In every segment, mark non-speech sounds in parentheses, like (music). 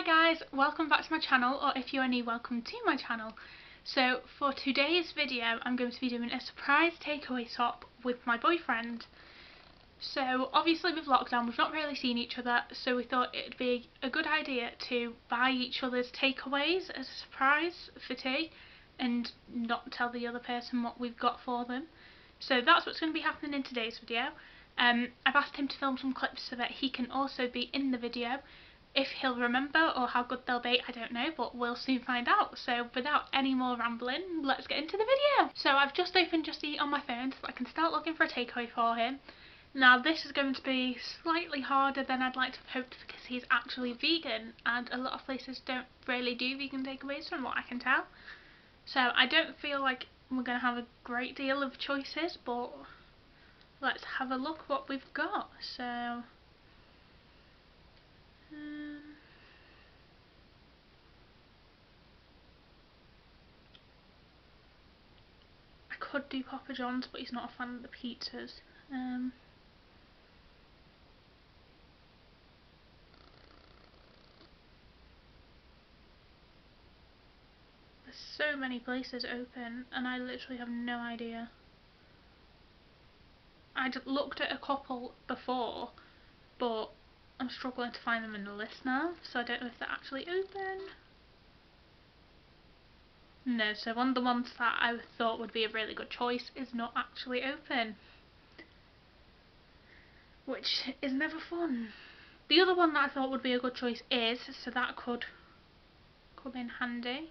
Hi guys, welcome back to my channel, or if you are new, welcome to my channel. So for today's video I'm going to be doing a surprise takeaway shop with my boyfriend. So obviously with lockdown we've not really seen each other so we thought it'd be a good idea to buy each other's takeaways as a surprise for tea and not tell the other person what we've got for them. So that's what's going to be happening in today's video. Um, I've asked him to film some clips so that he can also be in the video if he'll remember or how good they'll be, I don't know, but we'll soon find out. So without any more rambling, let's get into the video. So I've just opened Just Eat on my phone so I can start looking for a takeaway for him. Now this is going to be slightly harder than I'd like to have hoped because he's actually vegan and a lot of places don't really do vegan takeaways from what I can tell. So I don't feel like we're going to have a great deal of choices but let's have a look what we've got. So could do Papa John's, but he's not a fan of the pizzas. Um, there's so many places open, and I literally have no idea. I looked at a couple before, but I'm struggling to find them in the list now, so I don't know if they're actually open. No, so one of the ones that I thought would be a really good choice is not actually open. Which is never fun. The other one that I thought would be a good choice is, so that could come in handy.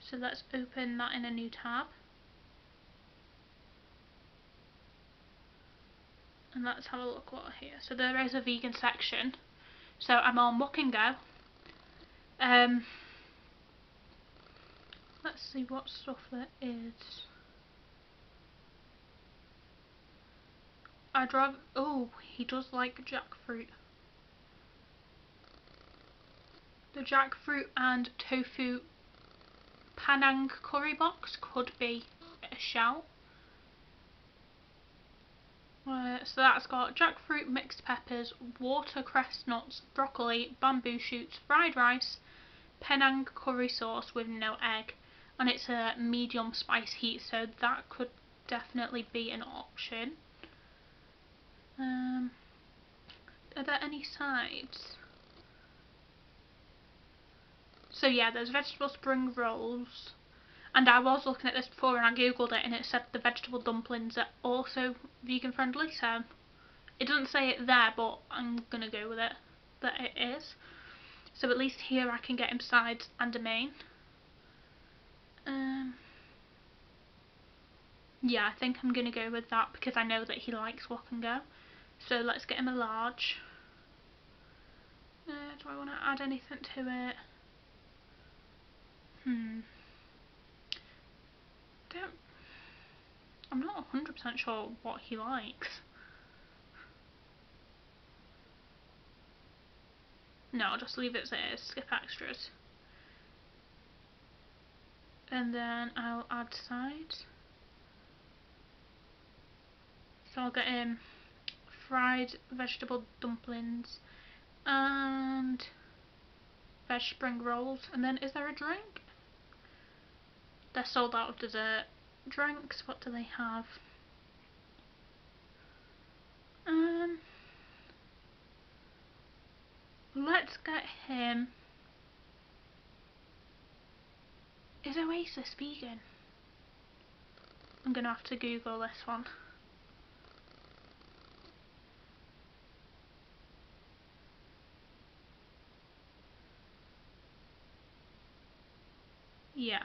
So let's open that in a new tab. and let's have a look what here. So there is a vegan section. So I'm on Wok and Go. Um, let's see what stuff there is. I'd rather, oh, he does like jackfruit. The jackfruit and tofu Panang curry box could be a shout. Uh, so that's got jackfruit, mixed peppers, water chestnuts, broccoli, bamboo shoots, fried rice, Penang curry sauce with no egg. And it's a medium spice heat, so that could definitely be an option. Um, are there any sides? So yeah, there's vegetable spring rolls, and I was looking at this before and I googled it and it said the vegetable dumplings are also vegan friendly so it doesn't say it there but I'm to go with it that it is. So at least here I can get him sides and a main. Um, yeah, I think I'm going to go with that because I know that he likes Wok and Go. So let's get him a large. Uh, do I want to add anything to it? Hmm don't... I'm not 100% sure what he likes. No, I'll just leave it as it is, skip extras. And then I'll add sides. So I'll get in fried vegetable dumplings and veg spring rolls. And then is there a drink? They're sold out of dessert. Drinks, what do they have? Um, let's get him. Is Oasis vegan? I'm gonna have to Google this one. Yeah.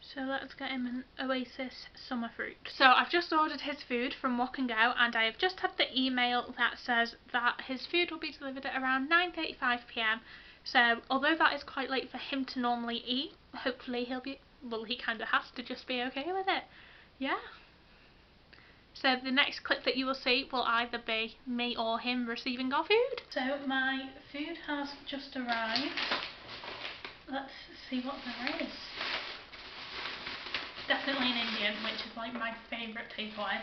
So let's get him an Oasis summer fruit. So I've just ordered his food from Wok and Go and I have just had the email that says that his food will be delivered at around 9.35pm. So although that is quite late for him to normally eat, hopefully he'll be, well he kind of has to just be okay with it. Yeah. So the next clip that you will see will either be me or him receiving our food. So my food has just arrived. Let's see what there is definitely an Indian, which is like my favourite takeaway.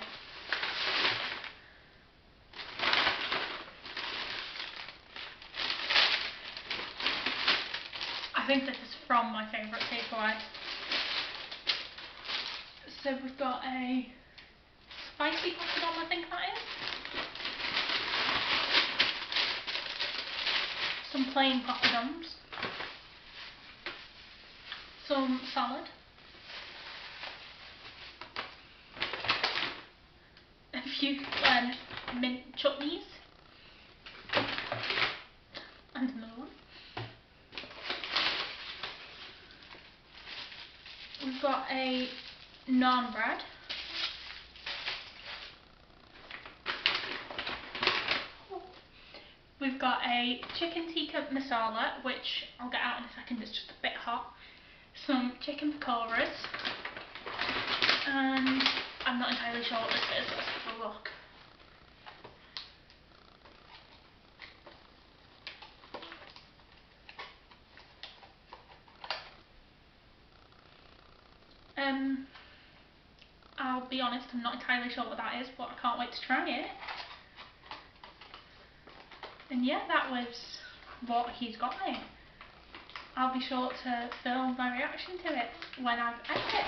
Think this is from my favourite takeaway. So we've got a spicy poppadom, I think that is. Some plain poppadoms. Some salad. A few um, mint chutneys. And another one. We've a naan bread. We've got a chicken tikka masala, which I'll get out in a second, it's just a bit hot. Some chicken pakoras. And I'm not entirely sure what this is, let's have a look. Um, I'll be honest, I'm not entirely sure what that is, but I can't wait to try it. And yeah, that was what he's got me. I'll be sure to film my reaction to it when I've ate it.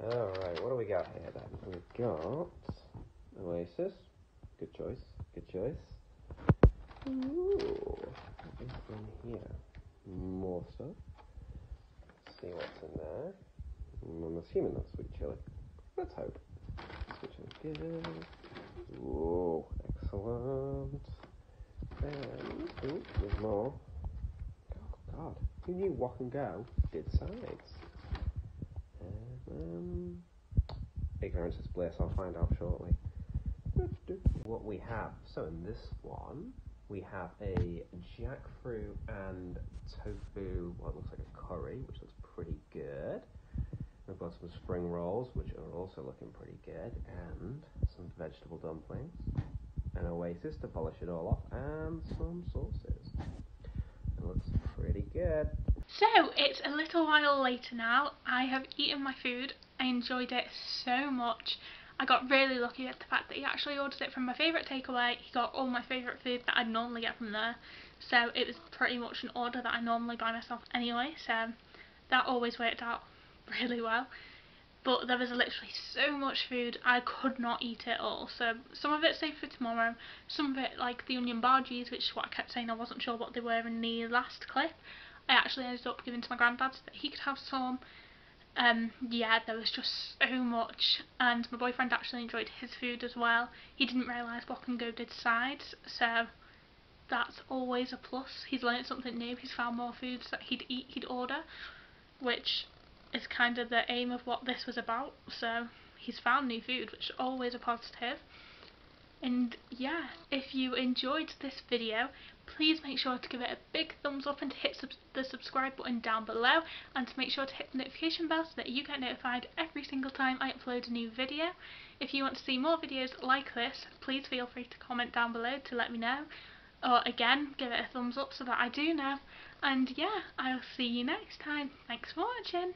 Alright, what do we got here then? We've got Oasis. Good choice. Good choice. Ooh, in here? More stuff. Let's see what's in there. Mm, I'm assuming that's sweet chili. Let's hope. Chili good. Ooh, excellent. And, ooh, there's more. Oh god, who knew Wok and Go did sides? Um, ignorance is bliss, I'll find out shortly. What we have, so in this one, we have a jackfruit and tofu, what looks like a curry, which looks pretty good. We've got some spring rolls, which are also looking pretty good, and some vegetable dumplings, an oasis to polish it all off, and some sauces. It looks pretty good. So, it's a little while later now. I have eaten my food. I enjoyed it so much. I got really lucky at the fact that he actually ordered it from my favourite takeaway. He got all my favourite food that I normally get from there. So it was pretty much an order that I normally buy myself anyway. So that always worked out (laughs) really well. But there was literally so much food, I could not eat it all. So some of it saved for tomorrow. Some of it, like the onion bhajis, which is what I kept saying I wasn't sure what they were in the last clip. I actually ended up giving to my granddad so that he could have some um, yeah, there was just so much, and my boyfriend actually enjoyed his food as well. He didn't realise Wok and Go did sides, so that's always a plus. He's learned something new, he's found more foods that he'd eat, he'd order, which is kind of the aim of what this was about, so he's found new food, which is always a positive. And yeah, if you enjoyed this video, please make sure to give it a big thumbs up and to hit sub the subscribe button down below and to make sure to hit the notification bell so that you get notified every single time I upload a new video. If you want to see more videos like this, please feel free to comment down below to let me know. Or again, give it a thumbs up so that I do know. And yeah, I'll see you next time. Thanks for watching.